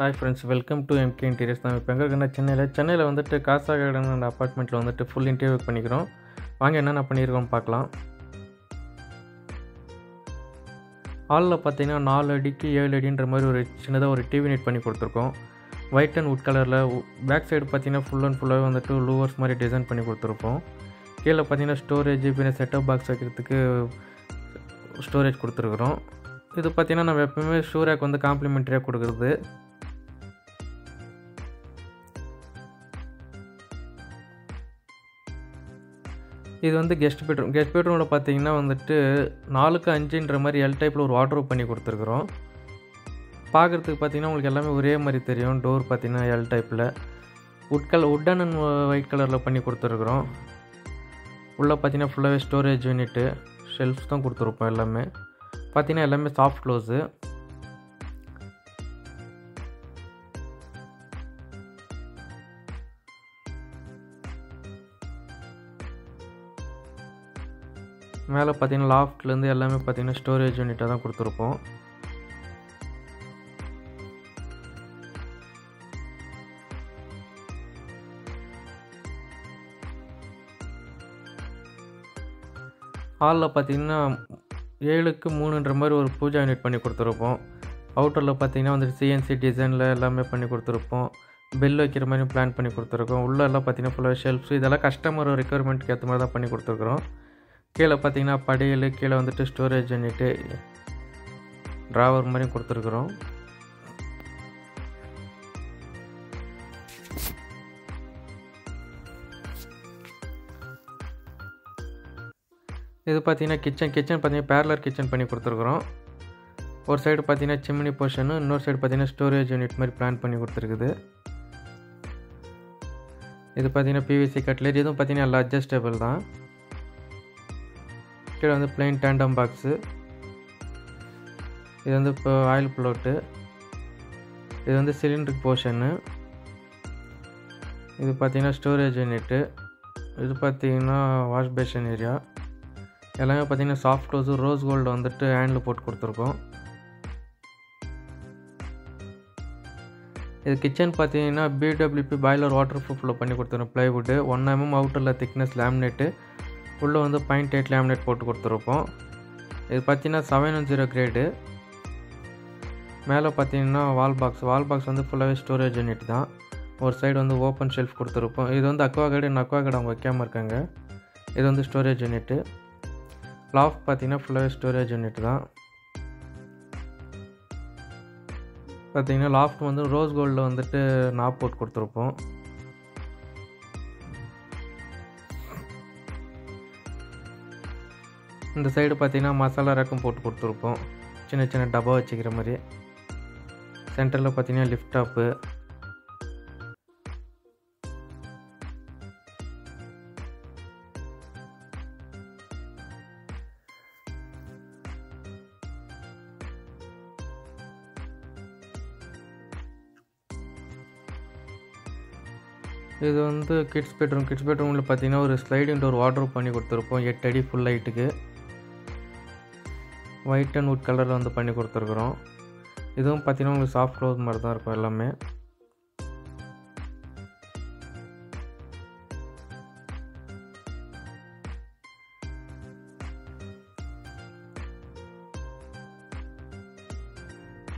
Hi friends welcome to MK interiors தான் இப்போ எங்கே இருக்குன்னா சென்னையில். சென்னையில் வந்துட்டு காசா கார்டன் அந்த அப்பார்ட்மெண்ட்டில் வந்துட்டு ஃபுல் இன்டர்வியூ பண்ணிக்கிறோம். வாங்க என்னென்ன பண்ணியிருக்கோம் பார்க்கலாம். ஹாலில் பார்த்தீங்கன்னா நாலு அடிக்கு ஏழு அடின்ற மாதிரி ஒரு சின்னதாக ஒரு டிவி நெட் பண்ணி கொடுத்துருக்கோம். ஒயிட் அண்ட் உட் கலரில் பேக் சைடு பார்த்தீங்கன்னா ஃபுல் அண்ட் ஃபுல்லாகவே வந்துட்டு லூவர்ஸ் மாதிரி டிசைன் பண்ணி கொடுத்துருப்போம் கீழே பார்த்தீங்கன்னா ஸ்டோரேஜ் பின்ன செட்டப் பாக்ஸ் வைக்கிறதுக்கு ஸ்டோரேஜ் கொடுத்துருக்குறோம். இது பார்த்தீங்கன்னா நம்ம எப்பவுமே ஷூராக் வந்து காம்ப்ளிமெண்ட்ரியாக கொடுக்குறது. இது வந்து கெஸ்ட் பெட்ரூம் கெஸ்ட் பெட்ரூமில் பார்த்தீங்கன்னா வந்துட்டு நாலுக்கு அஞ்சுன்ற மாதிரி எல் டைப்பில் ஒரு வாட்ரூப் பண்ணி கொடுத்துருக்குறோம். பார்க்குறதுக்கு பார்த்தீங்கன்னா உங்களுக்கு எல்லாமே ஒரே மாதிரி தெரியும். டோர் பார்த்தீங்கன்னா எல் டைப்பில் உட்கல் உட்டன் அண்ட் ஒயிட் கலரில் பண்ணி கொடுத்துருக்குறோம். உள்ளே பார்த்தீங்கன்னா ஃபுல்லாகவே ஸ்டோரேஜ் யூனிட்டு ஷெல்ஃப்ஸ் தான் கொடுத்துருப்போம் எல்லாமே. பார்த்தீங்கன்னா எல்லாமே சாஃப்ட் க்ளோஸு மேலே பார்த்தீங்கன்னா லாஃப்ட்லேருந்து எல்லாமே பார்த்தீங்கன்னா ஸ்டோரேஜ் யூனிட்டாக தான் கொடுத்துருப்போம். ஹாலில் பார்த்தீங்கன்னா ஏழுக்கு மூணுன்ற மாதிரி ஒரு பூஜா யூனிட் பண்ணி கொடுத்துருப்போம். அவுட்டரில் பார்த்தீங்கன்னா வந்துட்டு சிஎன்சி டிசைனில் எல்லாமே பண்ணி கொடுத்துருப்போம். பெல் வைக்கிற மாதிரி பிளான் பண்ணி கொடுத்துருக்கோம். உள்ளே எல்லாம் பார்த்தீங்கன்னா ஃபுல்லாக ஷெல்ஃப்ஸ் இதெல்லாம் கஸ்டமர் ரெக்குயர்மெண்ட்டுக்கு ஏற்ற மாதிரி தான் பண்ணி கொடுத்துருக்குறோம். கீழே பார்த்தீங்கன்னா படையல் கீழே வந்துட்டு ஸ்டோரேஜ் யூனிட்டு ட்ராவர் மாதிரியும் கொடுத்துருக்குறோம். இது பார்த்தீங்கன்னா கிச்சன் கிச்சன் பார்த்தீங்கன்னா பேரலர் கிச்சன் பண்ணி கொடுத்துருக்குறோம். ஒரு சைடு பார்த்தீங்கன்னா சிம்னி போர்ஷனு இன்னொரு சைடு பார்த்தீங்கன்னா ஸ்டோரேஜ் யூனிட் மாதிரி பிளான் பண்ணி கொடுத்துருக்குது. இது பார்த்தீங்கன்னா பிவிசி கட்லரி இதுவும் பார்த்தீங்கன்னா எல்லாம் அட்ஜஸ்டபிள் தான். கீழே வந்து பிளெயின் டேண்டம் பாக்ஸு இது வந்து இப்போ ஆயில் ப்ளோட்டு இது வந்து சிலிண்டருக்கு போர்ஷனு இது பார்த்தீங்கன்னா ஸ்டோரேஜ் யூனிட்டு இது பார்த்தீங்கன்னா வாஷ் பேஷன் ஏரியா எல்லாமே பார்த்தீங்கன்னா சாஃப்ட் க்ளோஸு ரோஸ் கோல்டு வந்துட்டு ஹேண்டில் போட்டு கொடுத்துருக்கோம். இது கிச்சன் பார்த்தீங்கன்னா பிடபிள்யூபி பாய்லர் வாட்டர் ப்ரூஃபில் பண்ணி கொடுத்துருக்கோம் ப்ளைவுட்டு ஒன் எம்எம் அவுட்டரில் திக்னஸ் லேமினேட்டு உள்ளே வந்து பாயிண்ட் எயிட் லேமினேட் போட்டு கொடுத்துருப்போம். இது பார்த்தீங்கன்னா செவன் ஒன் ஜீரோ கிரேடு மேலே பார்த்தீங்கன்னா வால் பாக்ஸ் வால் பாக்ஸ் வந்து ஃபுல்லாகவே ஸ்டோரேஜ் யூனிட் தான். ஒரு சைடு வந்து ஓப்பன் ஷெல்ஃப் கொடுத்துருப்போம். இது வந்து அக்வா கைடு அக்வா கைடு அவங்க வைக்காமல் இருக்காங்க. இது வந்து ஸ்டோரேஜ் யூனிட்டு லாஃப்ட் பார்த்தீங்கன்னா ஃபுல்லாகவே ஸ்டோரேஜ் யூனிட் தான். பார்த்தீங்கன்னா லாஃப்ட் வந்து ரோஸ் கோல்டில் வந்துட்டு நாப் போட்டு கொடுத்துருப்போம். இந்த சைடு பார்த்திங்கன்னா மசாலா ரேக்கும் போட்டு கொடுத்துருப்போம் சின்ன சின்ன டப்பா வச்சுக்கிற மாதிரி. சென்டரில் பார்த்திங்கன்னா லிஃப்ட் டாப்பு இது வந்து கிட்ஸ் பெட்ரூம் கிட்ஸ் பெட்ரூமில் பார்த்தீங்கன்னா ஒரு ஸ்லைடிங் டோர் வாட்ரூப் பண்ணி கொடுத்துருப்போம். எட்டு அடி ஃபுல் லைட்டுக்கு ஒயிட் அண்ட் உட் கலரில் வந்து பண்ணி கொடுத்துருக்குறோம். இதுவும் பார்த்தீங்கன்னா உங்களுக்கு சாஃப்ட் க்ளோஸ் மாதிரி தான் இருக்கும் எல்லாமே.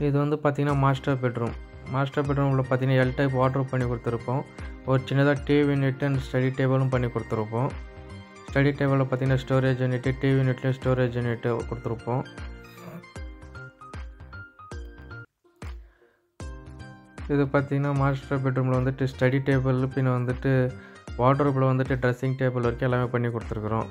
இது வந்து பார்த்திங்கன்னா மாஸ்டர் பெட்ரூம் மாஸ்டர் பெட்ரூமில் பார்த்தீங்கன்னா எல் டைப் வாட்ரூப் பண்ணி கொடுத்துருப்போம். ஒரு சின்னதாக டிவி நெட் அண்ட் ஸ்டடி டேபிளும் பண்ணி கொடுத்துருப்போம். ஸ்டடி டேபிளில் பார்த்தீங்கன்னா ஸ்டோரேஜ் யூனிட்டு டிவி யூனிட்லேயும் ஸ்டோரேஜ் யூனிட்டு கொடுத்துருப்போம். இது பார்த்திங்கன்னா மாஸ்டர் பெட்ரூமில் வந்துட்டு ஸ்டடி டேபிள் பின்ன வந்துட்டு வாட்ரூப்பில் வந்துட்டு ட்ரெஸ்ஸிங் டேபிள் வரைக்கும் எல்லாமே பண்ணி கொடுத்துருக்குறோம்.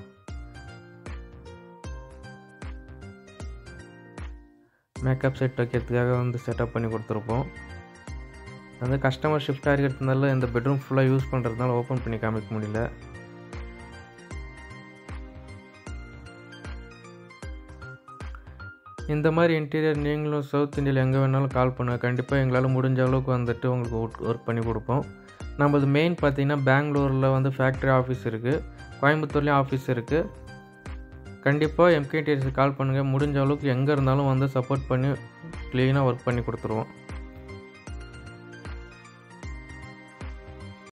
மேக்கப் செட் வைக்கிறதுக்காக வந்து செட்டப் பண்ணி கொடுத்துருப்போம். வந்து கஸ்டமர் ஷிஃப்ட் ஆகிருக்கிறதுனால இந்த பெட்ரூம் ஃபுல்லாக யூஸ் பண்ணுறதுனால ஓப்பன் பண்ணி காமிக்க முடியல. இந்த மாதிரி இன்டீரியர் நீங்களும் சவுத் இந்தியாவில் எங்கே வேணாலும் கால் பண்ணுங்கள் கண்டிப்பாக எங்களால் முடிஞ்ச அளவுக்கு வந்துட்டு உங்களுக்கு ஒர்க் பண்ணி கொடுப்போம். நம்மளது மெயின் பார்த்தீங்கன்னா பெங்களூரில் வந்து ஃபேக்ட்ரி ஆஃபீஸ் இருக்குது கோயம்புத்தூர்லேயும் ஆஃபீஸ் இருக்குது கண்டிப்பாக எம்கேடிஎஸ்க்கு கால் பண்ணுங்கள் முடிஞ்ச அளவுக்கு எங்கே இருந்தாலும் வந்து சப்போர்ட் பண்ணி க்ளீனாக ஒர்க் பண்ணி கொடுத்துருவோம்.